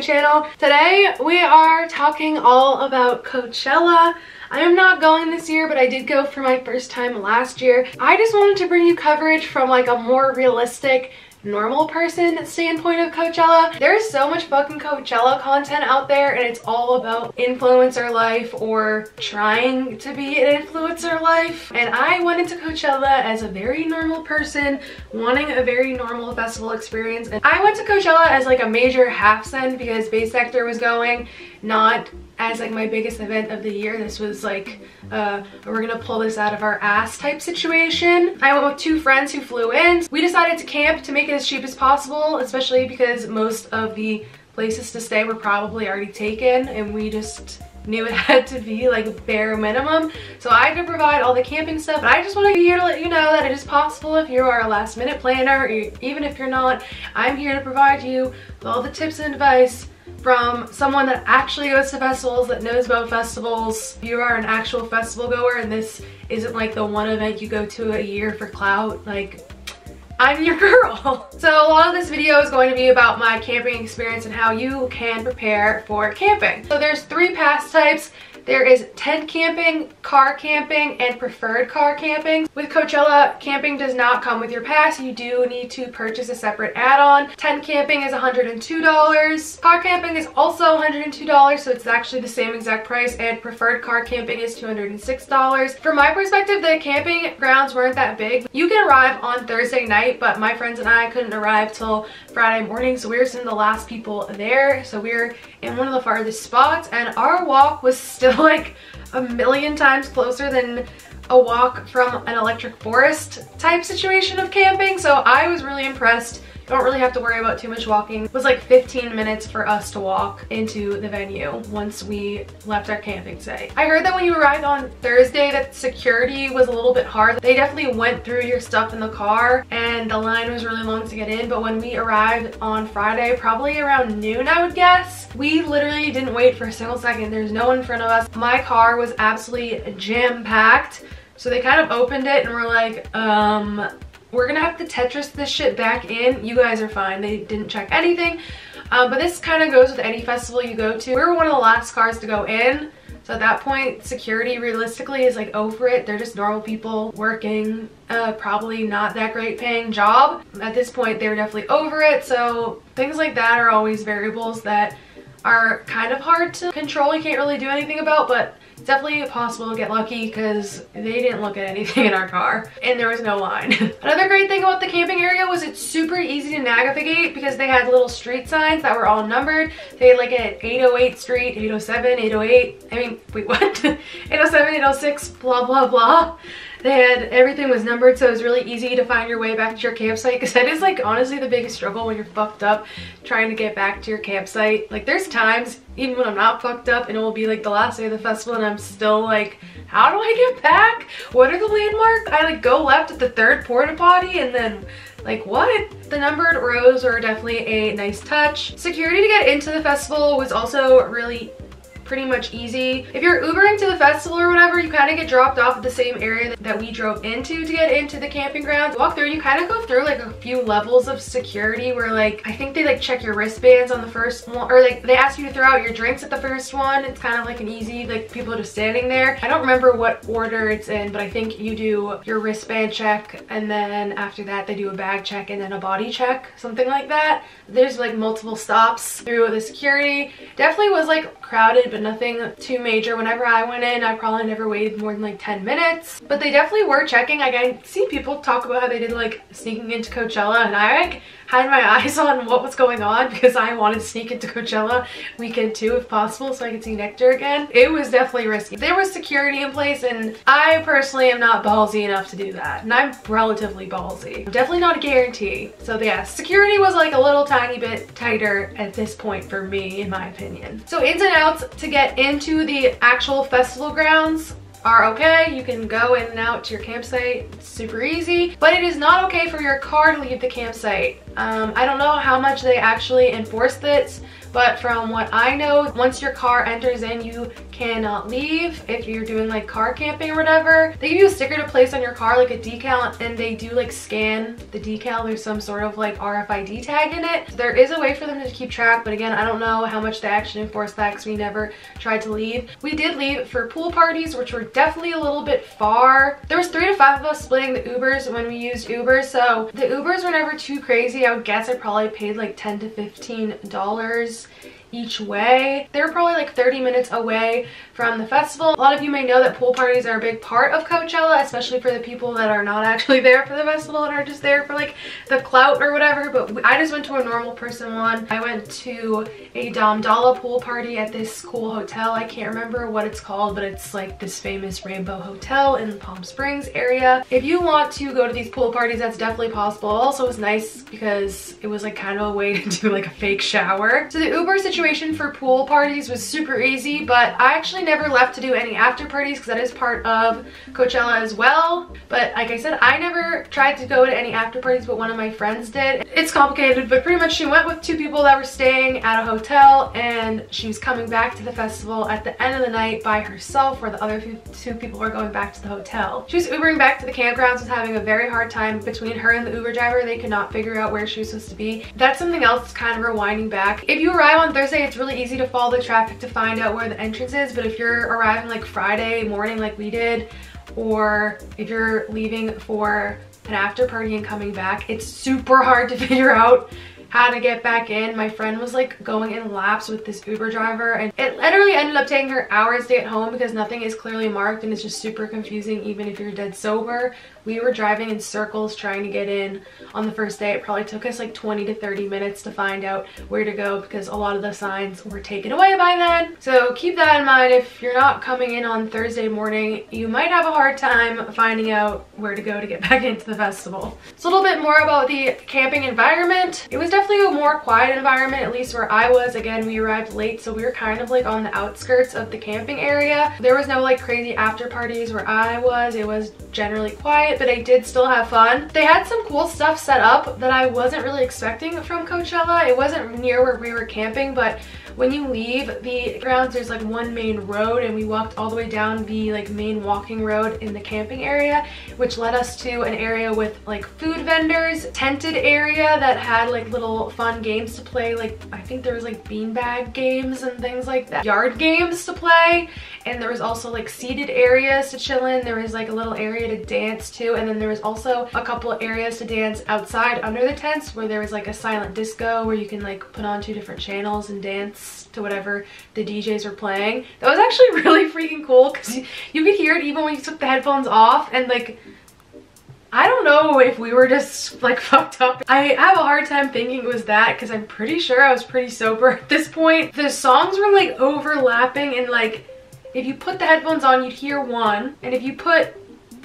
channel. Today we are talking all about Coachella. I am not going this year, but I did go for my first time last year. I just wanted to bring you coverage from like a more realistic normal person standpoint of Coachella. There's so much fucking Coachella content out there and it's all about influencer life or trying to be an influencer life. And I went into Coachella as a very normal person wanting a very normal festival experience. And I went to Coachella as like a major half send because Bassnectar was going, not as like my biggest event of the year. This was like, uh, we're gonna pull this out of our ass type situation. I went with two friends who flew in. We decided to camp to make it as cheap as possible, especially because most of the places to stay were probably already taken and we just knew it had to be like bare minimum. So I could provide all the camping stuff, but I just want to be here to let you know that it is possible if you are a last minute planner, even if you're not, I'm here to provide you with all the tips and advice from someone that actually goes to festivals, that knows about festivals. You are an actual festival goer and this isn't like the one event you go to a year for clout. Like, I'm your girl. So a lot of this video is going to be about my camping experience and how you can prepare for camping. So there's three pass types. There is tent camping, car camping, and preferred car camping. With Coachella, camping does not come with your pass. You do need to purchase a separate add-on. Tent camping is $102. Car camping is also $102, so it's actually the same exact price, and preferred car camping is $206. From my perspective, the camping grounds weren't that big. You can arrive on Thursday night, but my friends and I couldn't arrive till Friday morning, so we were some of the last people there. So we are in one of the farthest spots, and our walk was still like a million times closer than a walk from an electric forest type situation of camping. So I was really impressed don't really have to worry about too much walking. It was like 15 minutes for us to walk into the venue once we left our camping site. I heard that when you arrived on Thursday that security was a little bit hard. They definitely went through your stuff in the car and the line was really long to get in. But when we arrived on Friday, probably around noon, I would guess, we literally didn't wait for a single second. There's no one in front of us. My car was absolutely jam packed. So they kind of opened it and were like, um, we're gonna have to Tetris this shit back in. You guys are fine. They didn't check anything. Um, but this kind of goes with any festival you go to. We were one of the last cars to go in. So at that point, security realistically is like over it. They're just normal people working uh, probably not that great paying job. At this point, they're definitely over it. So things like that are always variables that are kind of hard to control. You can't really do anything about, but it's definitely possible to get lucky because they didn't look at anything in our car and there was no line. Another great thing about the camping area was it's super easy to navigate because they had little street signs that were all numbered. They had like at 808 Street, 807, 808, I mean, wait, what? 807, 806, blah, blah, blah they had everything was numbered so it was really easy to find your way back to your campsite because that is like honestly the biggest struggle when you're fucked up trying to get back to your campsite like there's times even when I'm not fucked up and it will be like the last day of the festival and I'm still like how do I get back what are the landmarks I like go left at the third porta potty and then like what? The numbered rows are definitely a nice touch. Security to get into the festival was also really pretty much easy. If you're Ubering to the festival or whatever, you kind of get dropped off at the same area that we drove into to get into the camping grounds. Walk through, you kind of go through like a few levels of security where like, I think they like check your wristbands on the first one, or like they ask you to throw out your drinks at the first one. It's kind of like an easy, like people just standing there. I don't remember what order it's in, but I think you do your wristband check and then after that they do a bag check and then a body check, something like that. There's like multiple stops through the security. Definitely was like crowded, but nothing too major. Whenever I went in, I probably never waited more than like 10 minutes. But they definitely were checking. Like I see people talk about how they did like sneaking into Coachella and I like had my eyes on what was going on because I wanted to sneak into Coachella weekend too if possible so I could see Nectar again. It was definitely risky. There was security in place and I personally am not ballsy enough to do that. And I'm relatively ballsy. Definitely not a guarantee. So yeah, security was like a little tiny bit tighter at this point for me in my opinion. So ins and outs to get into the actual festival grounds are okay. You can go in and out to your campsite. It's super easy. But it is not okay for your car to leave the campsite. Um, I don't know how much they actually enforce this, but from what I know, once your car enters in, you cannot leave if you're doing like car camping or whatever. They give you a sticker to place on your car, like a decal, and they do like scan the decal. There's some sort of like RFID tag in it. There is a way for them to keep track, but again, I don't know how much they actually enforce that because we never tried to leave. We did leave for pool parties, which were definitely a little bit far. There was three to five of us splitting the Ubers when we used Ubers, so the Ubers were never too crazy. I would guess I probably paid like 10 to $15 each way. They're probably like 30 minutes away from the festival. A lot of you may know that pool parties are a big part of Coachella, especially for the people that are not actually there for the festival and are just there for like the clout or whatever. But I just went to a normal person one. I went to a Dom Dolla pool party at this cool hotel. I can't remember what it's called, but it's like this famous rainbow hotel in the Palm Springs area. If you want to go to these pool parties, that's definitely possible. Also, it was nice because it was like kind of a way to do like a fake shower. So the Uber situation for pool parties was super easy, but I actually never left to do any after parties because that is part of Coachella as well. But like I said, I never tried to go to any after parties, but one of my friends did. It's complicated, but pretty much she went with two people that were staying at a hotel and she was coming back to the festival at the end of the night by herself where the other two people were going back to the hotel. She was Ubering back to the campgrounds, was having a very hard time between her and the Uber driver. They could not figure out where she was supposed to be. That's something else kind of rewinding back. If you arrive on Thursday, it's really easy to follow the traffic to find out where the entrance is, but if you're arriving like Friday morning like we did, or if you're leaving for an after party and coming back, it's super hard to figure out how to get back in. My friend was like going in laps with this Uber driver and it literally ended up taking her hours to get home because nothing is clearly marked and it's just super confusing even if you're dead sober. We were driving in circles trying to get in on the first day. It probably took us like 20 to 30 minutes to find out where to go because a lot of the signs were taken away by then. So keep that in mind. If you're not coming in on Thursday morning, you might have a hard time finding out where to go to get back into the festival. It's a little bit more about the camping environment. It was definitely a more quiet environment, at least where I was. Again, we arrived late, so we were kind of like on the outskirts of the camping area. There was no like crazy after parties where I was. It was generally quiet, but I did still have fun. They had some cool stuff set up that I wasn't really expecting from Coachella. It wasn't near where we were camping, but when you leave the grounds there's like one main road and we walked all the way down the like main walking road in the camping area which led us to an area with like food vendors tented area that had like little fun games to play like I think there was like beanbag games and things like that yard games to play and there was also like seated areas to chill in there was like a little area to dance to and then there was also a couple areas to dance outside under the tents where there was like a silent disco where you can like put on two different channels and dance to whatever the DJs were playing. That was actually really freaking cool because you, you could hear it even when you took the headphones off and like I don't know if we were just like fucked up. I have a hard time thinking it was that because I'm pretty sure I was pretty sober at this point. The songs were like overlapping and like if you put the headphones on you'd hear one and if you put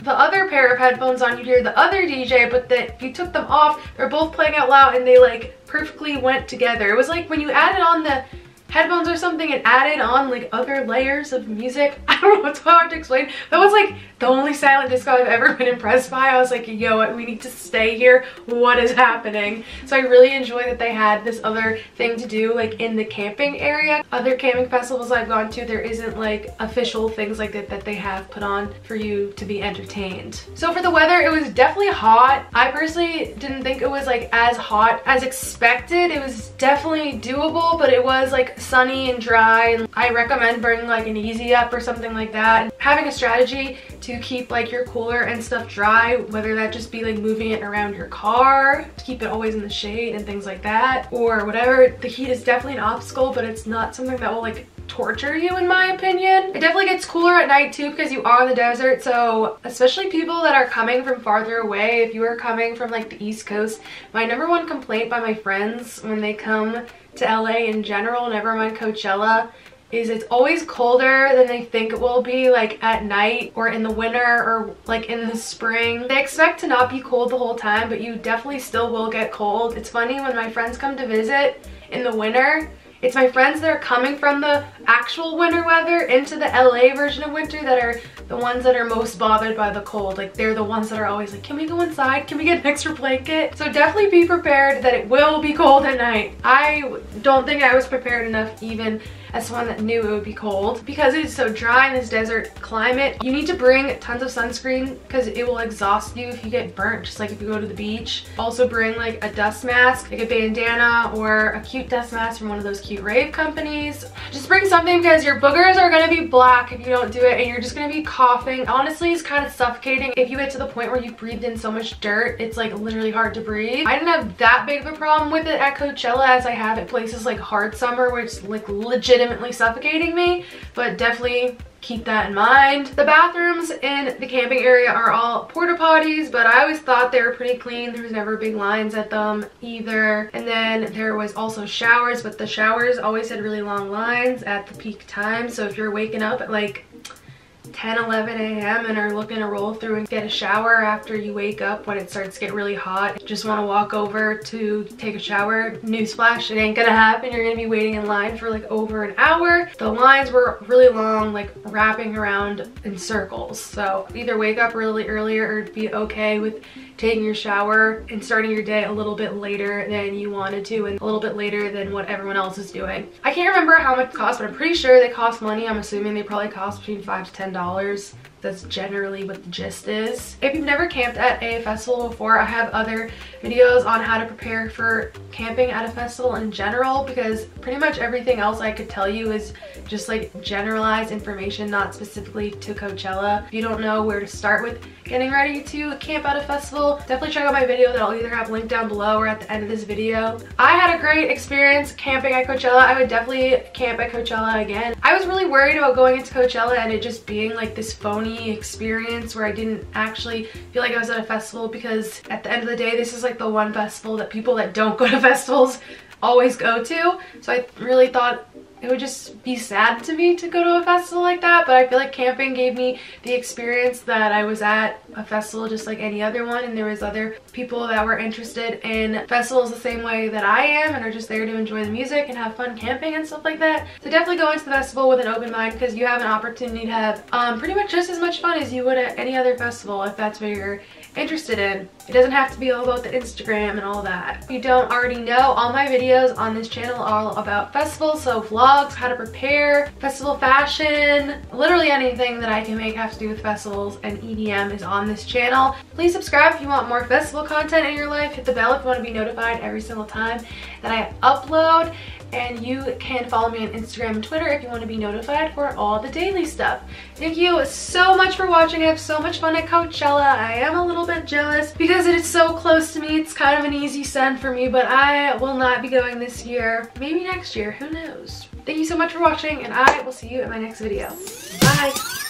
the other pair of headphones on you'd hear the other DJ but if you took them off they're both playing out loud and they like perfectly went together. It was like when you added on the headphones or something and added on like other layers of music. I don't know, it's hard to explain. That was like the only silent disco I've ever been impressed by. I was like, yo, we need to stay here. What is happening? So I really enjoy that they had this other thing to do like in the camping area. Other camping festivals I've gone to, there isn't like official things like that that they have put on for you to be entertained. So for the weather, it was definitely hot. I personally didn't think it was like as hot as expected. It was definitely doable, but it was like sunny and dry. And I recommend bringing like an easy up or something like that. Having a strategy to keep like your cooler and stuff dry, whether that just be like moving it around your car to keep it always in the shade and things like that or whatever. The heat is definitely an obstacle, but it's not something that will like torture you in my opinion. It definitely gets cooler at night too because you are in the desert so especially people that are coming from farther away if you are coming from like the east coast my number one complaint by my friends when they come to LA in general never mind Coachella is it's always colder than they think it will be like at night or in the winter or like in the spring. They expect to not be cold the whole time but you definitely still will get cold. It's funny when my friends come to visit in the winter It's my friends that are coming from the actual winter weather into the LA version of winter that are the ones that are most bothered by the cold. Like they're the ones that are always like, can we go inside? Can we get an extra blanket? So definitely be prepared that it will be cold at night. I don't think I was prepared enough even as someone that knew it would be cold. Because it is so dry in this desert climate, you need to bring tons of sunscreen because it will exhaust you if you get burnt, just like if you go to the beach. Also bring like a dust mask, like a bandana or a cute dust mask from one of those cute rave companies. Just bring something because your boogers are gonna be black if you don't do it and you're just gonna be coughing. Honestly, it's kind of suffocating. If you get to the point where you've breathed in so much dirt, it's like literally hard to breathe. I didn't have that big of a problem with it at Coachella as I have at places like Hard Summer it's like legit legitimately suffocating me, but definitely keep that in mind. The bathrooms in the camping area are all porta potties, but I always thought they were pretty clean. There was never big lines at them either. And then there was also showers, but the showers always had really long lines at the peak time. So if you're waking up at like 10 11 a.m and are looking to roll through and get a shower after you wake up when it starts to get really hot. Just want to walk over to take a shower. Newsflash it ain't gonna happen. You're gonna be waiting in line for like over an hour. The lines were really long like wrapping around in circles. So either wake up really earlier or be okay with taking your shower and starting your day a little bit later than you wanted to and a little bit later than what everyone else is doing. I can't remember how much it cost, but I'm pretty sure they cost money. I'm assuming they probably cost between five to ten dollars that's generally what the gist is. If you've never camped at a festival before, I have other videos on how to prepare for camping at a festival in general because pretty much everything else I could tell you is just like generalized information, not specifically to Coachella. If you don't know where to start with getting ready to camp at a festival, definitely check out my video that I'll either have linked down below or at the end of this video. I had a great experience camping at Coachella. I would definitely camp at Coachella again. I was really worried about going into Coachella and it just being like this phony experience where I didn't actually feel like I was at a festival because at the end of the day, this is like the one festival that people that don't go to festivals always go to. So I really thought it would just be sad to me to go to a festival like that but I feel like camping gave me the experience that I was at a festival just like any other one and there was other people that were interested in festivals the same way that I am and are just there to enjoy the music and have fun camping and stuff like that. So definitely go into the festival with an open mind because you have an opportunity to have um, pretty much just as much fun as you would at any other festival if that's what you're interested in. It doesn't have to be all about the Instagram and all that. If you don't already know, all my videos on this channel are all about festivals, so vlogs, how to prepare, festival fashion, literally anything that I can make have to do with festivals and EDM is on this channel. Please subscribe if you want more festival content in your life. Hit the bell if you want to be notified every single time that I upload and you can follow me on Instagram and Twitter if you want to be notified for all the daily stuff. Thank you so much for watching. I have so much fun at Coachella. I am a little bit jealous because it is so close to me. It's kind of an easy send for me, but I will not be going this year. Maybe next year, who knows? Thank you so much for watching and I will see you in my next video. Bye!